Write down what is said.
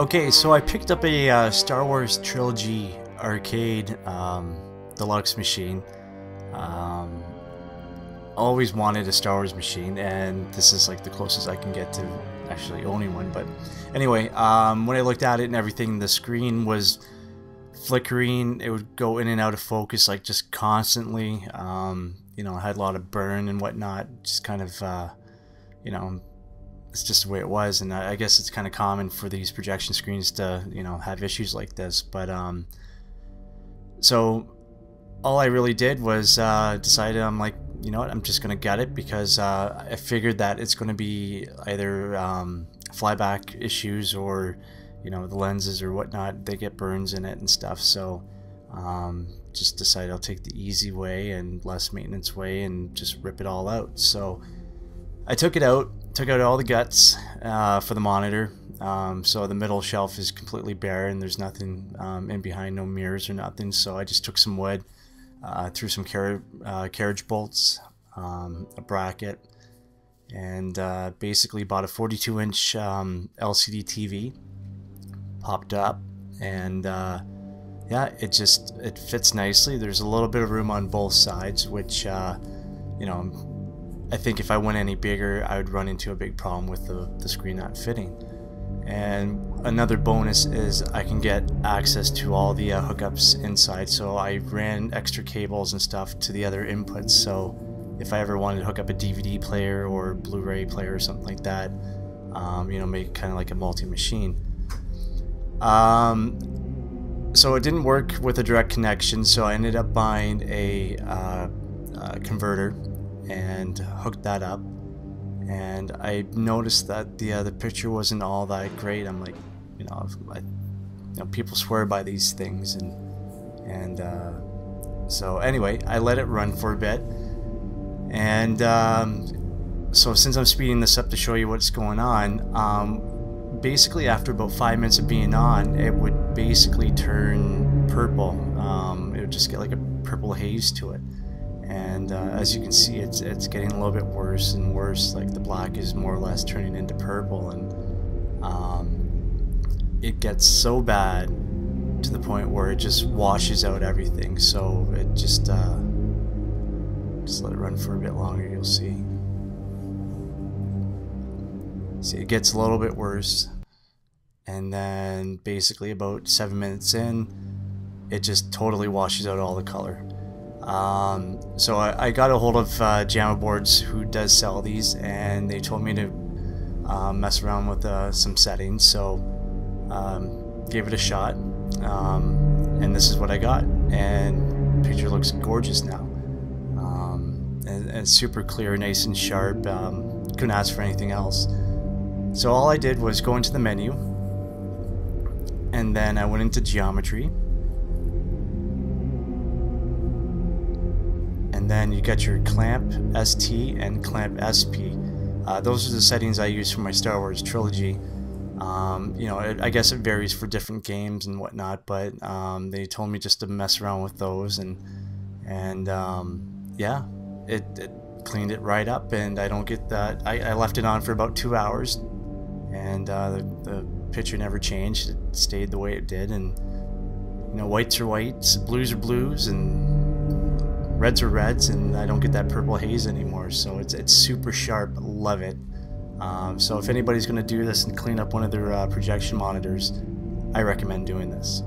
Okay, so I picked up a uh, Star Wars Trilogy arcade um, deluxe machine. Um, always wanted a Star Wars machine, and this is like the closest I can get to actually owning one. But anyway, um, when I looked at it and everything, the screen was flickering. It would go in and out of focus like just constantly. Um, you know, I had a lot of burn and whatnot. Just kind of, uh, you know, it's just the way it was. And I, I guess it's kind of common for these projection screens to, you know, have issues like this. But um, so all I really did was uh, decided I'm like, you know what, I'm just gonna gut it because uh, I figured that it's gonna be either um, flyback issues or you know the lenses or whatnot they get burns in it and stuff so um, just decided I'll take the easy way and less maintenance way and just rip it all out so I took it out took out all the guts uh, for the monitor. Um, so the middle shelf is completely bare and there's nothing um, in behind no mirrors or nothing. So I just took some wood uh, threw some car uh, carriage bolts um, a bracket and uh, basically bought a 42 inch um, LCD TV popped up and uh, yeah it just it fits nicely. There's a little bit of room on both sides which uh, you know I think if I went any bigger I would run into a big problem with the, the screen not fitting. And another bonus is I can get access to all the uh, hookups inside. So I ran extra cables and stuff to the other inputs. So if I ever wanted to hook up a DVD player or Blu-ray player or something like that um, you know make kind of like a multi-machine. Um, so it didn't work with a direct connection, so I ended up buying a, uh, a converter and hooked that up. And I noticed that the uh, the picture wasn't all that great. I'm like, you know, I, you know, people swear by these things, and and uh, so anyway, I let it run for a bit, and um, so since I'm speeding this up to show you what's going on, um, basically after about five minutes of being on, it would basically turn purple. Um, it would just get like a purple haze to it. And uh, as you can see, it's it's getting a little bit worse and worse. Like the black is more or less turning into purple, and um, it gets so bad to the point where it just washes out everything. So it just uh, just let it run for a bit longer. You'll see. See, it gets a little bit worse. And then basically about seven minutes in, it just totally washes out all the color. Um, so I, I, got a hold of uh, JAMMA Boards who does sell these and they told me to uh, mess around with uh, some settings. So um, gave it a shot um, and this is what I got. And picture looks gorgeous now. Um, and, and, super clear, nice and sharp. Um, couldn't ask for anything else. So all I did was go into the menu and then I went into geometry then you got your clamp ST and clamp SP uh, those are the settings I use for my Star Wars trilogy. Um, you know it, I guess it varies for different games and whatnot but um, they told me just to mess around with those and and um, yeah it, it, cleaned it right up and I don't get that. I, I left it on for about two hours and uh, the, the picture never changed. It stayed the way it did, and you know, whites are whites, blues are blues, and reds are reds, and I don't get that purple haze anymore. So it's it's super sharp. Love it. Um, so if anybody's going to do this and clean up one of their uh, projection monitors, I recommend doing this.